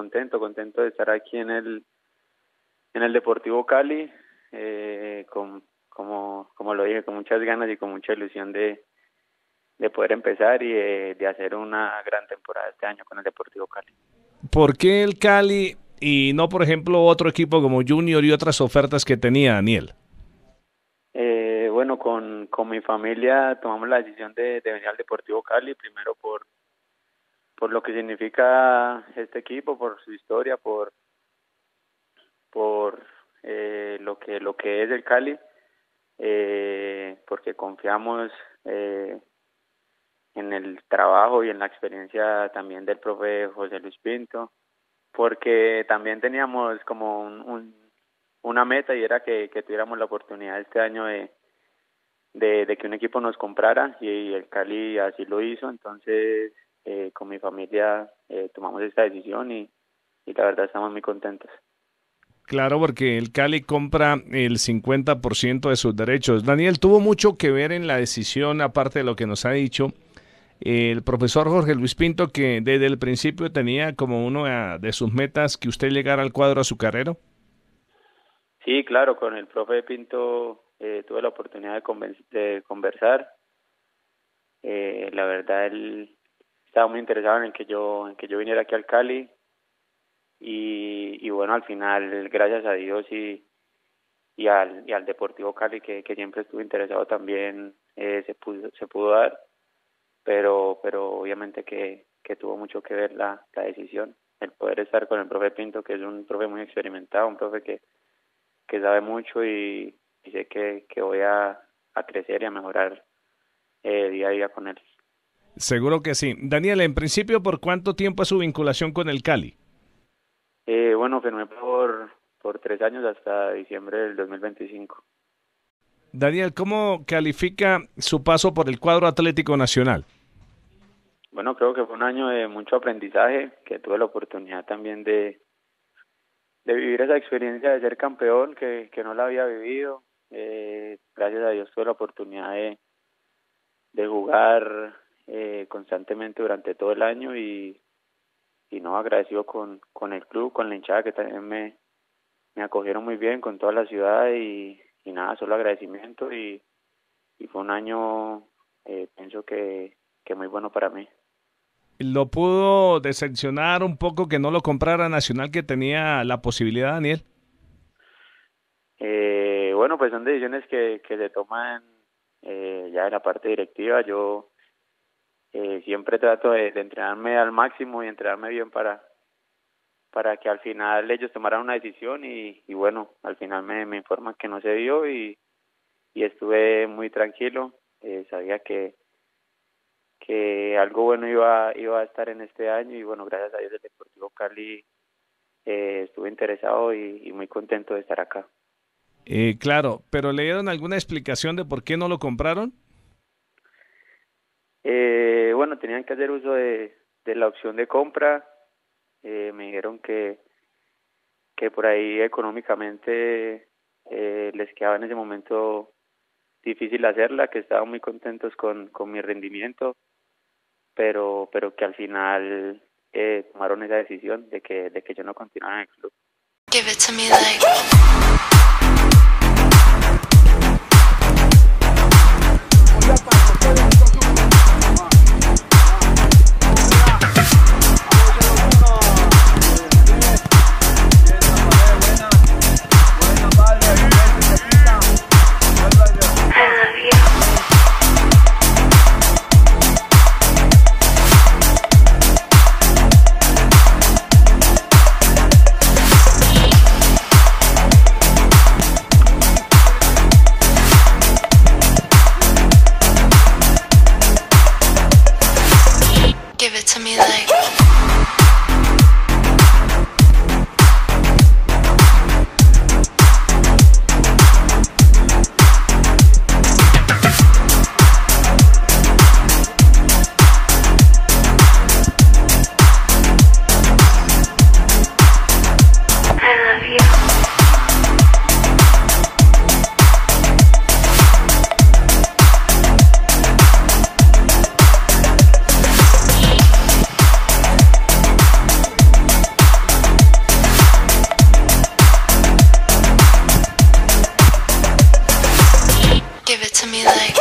contento, contento de estar aquí en el en el Deportivo Cali, eh, con, como, como lo dije, con muchas ganas y con mucha ilusión de, de poder empezar y de, hacer una gran temporada este año con el Deportivo Cali. ¿Por qué el Cali y no, por ejemplo, otro equipo como Junior y otras ofertas que tenía Daniel? Eh, bueno, con, con mi familia tomamos la decisión de, de venir al Deportivo Cali, primero por, por lo que significa este equipo, por su historia, por, por eh, lo que lo que es el Cali, eh, porque confiamos eh, en el trabajo y en la experiencia también del profe José Luis Pinto, porque también teníamos como un, una meta y era que, tuviéramos la oportunidad este año de, de, que un equipo nos comprara y, el Cali así lo hizo, entonces con mi familia tomamos esta decisión y la verdad estamos muy contentos. Claro, porque el Cali compra el 50% de sus derechos. Daniel, tuvo mucho que ver en la decisión, aparte de lo que nos ha dicho el profesor Jorge Luis Pinto, que desde el principio tenía como una de sus metas que usted llegara al cuadro azucarero. Sí, claro, con el profe Pinto eh, tuve la oportunidad de, conversar. Eh, la verdad, él estaba muy interesado en que yo en que yo viniera aquí al Cali. Y, bueno, al final, gracias a Dios y, y, al, y al Deportivo Cali, que, que siempre estuvo interesado también, eh, se, pudo, se pudo dar, pero, pero obviamente que, que tuvo mucho que ver la, la decisión, el poder estar con el profe Pinto, que es un profe muy experimentado, un profe que, que sabe mucho y, sé que, que voy a, a crecer y a mejorar eh, día a día con él. Seguro que sí. Daniel, en principio, ¿por cuánto tiempo es su vinculación con el Cali? Eh, bueno, firmé por, por tres años hasta diciembre del 2025. Daniel, ¿cómo califica su paso por el cuadro Atlético Nacional? Bueno, creo que fue un año de mucho aprendizaje, que tuve la oportunidad también de, de vivir esa experiencia de ser campeón, que, que no la había vivido. Eh, gracias a Dios tuve la oportunidad de, de jugar eh, constantemente durante todo el año y, y no agradecido con, con el club, con la hinchada que también me, me acogieron muy bien, con toda la ciudad y, y nada, solo agradecimiento y, y fue un año, eh, pienso que, que muy bueno para mí. ¿Lo pudo decepcionar un poco que no lo comprara Nacional que tenía la posibilidad, Daniel? Eh, bueno, pues son decisiones que, que se toman eh, ya en la parte directiva. Yo eh, siempre trato de, entrenarme al máximo y entrenarme bien para para que al final ellos tomaran una decisión y, bueno, al final me, me informan que no se dio y, y estuve muy tranquilo, eh, sabía que que algo bueno iba iba a estar en este año y bueno, gracias a Dios el Deportivo Cali eh, estuve interesado y, y, muy contento de estar acá. Eh, claro, pero ¿le dieron alguna explicación de por qué no lo compraron? Eh, bueno, tenían que hacer uso de, de la opción de compra. Eh, me dijeron que, que por ahí económicamente eh, les quedaba en ese momento difícil hacerla, que estaban muy contentos con, con mi rendimiento, pero, pero que al final eh, tomaron esa decisión de que, de que yo no continuara en el club. Give it to me like to me like